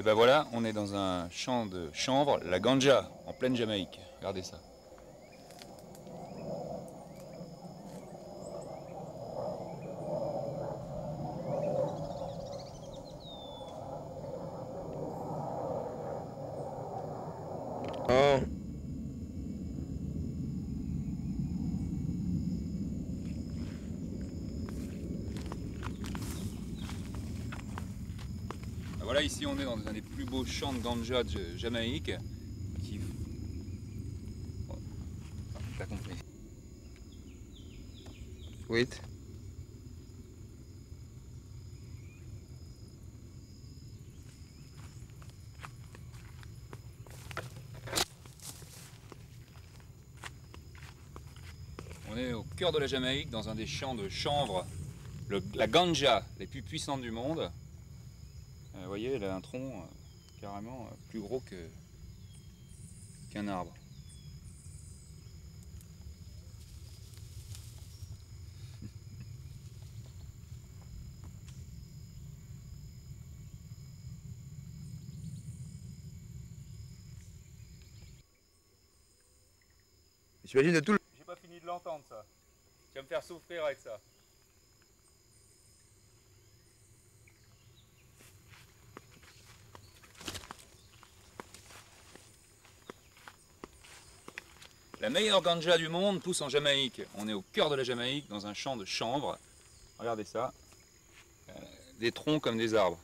Et ben voilà, on est dans un champ de chanvre, la ganja, en pleine Jamaïque. Regardez ça. Oh. Voilà, ici on est dans un des plus beaux champs de ganja de Jamaïque. Qui... Bon, T'as compris. Wait. On est au cœur de la Jamaïque, dans un des champs de chanvre, le- la ganja, les plus puissantes du monde. Euh, vous voyez, elle a un tronc euh, carrément euh, plus gros que qu'un arbre. J'imagine de tout le... J'ai pas fini de l'entendre ça. Tu vas me faire souffrir avec ça. La meilleure ganja du monde pousse en Jamaïque. On est au cœur de la Jamaïque, dans un champ de chanvre. Regardez ça. Euh, Des troncs comme des arbres.